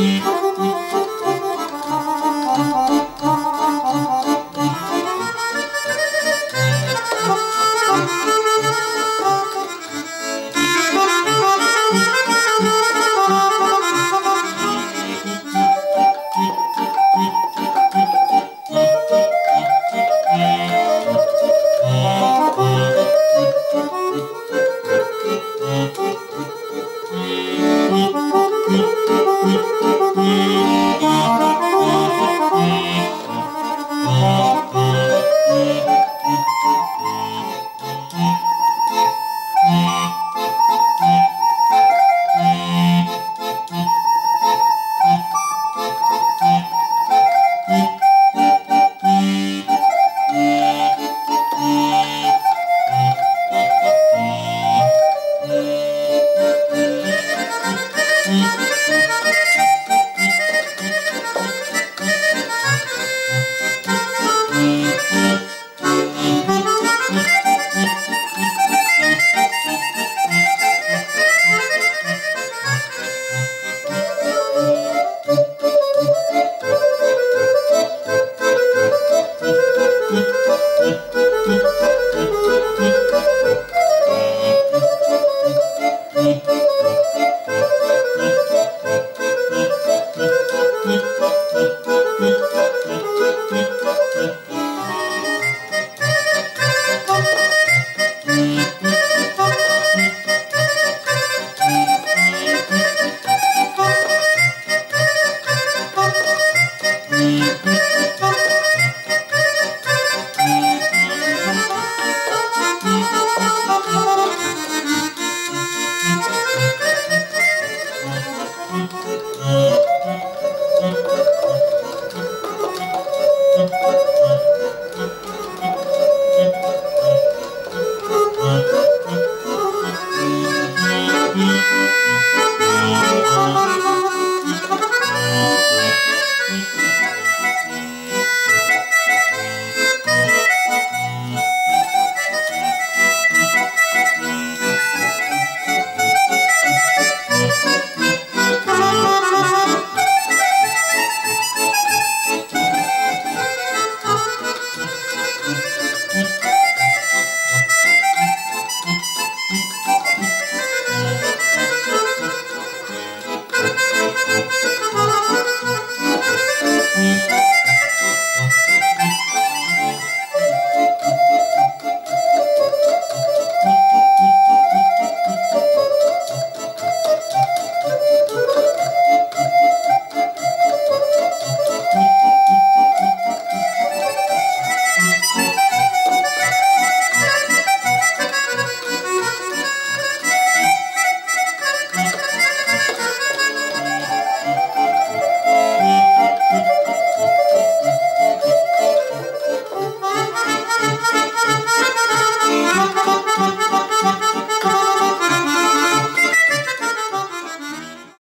Oh.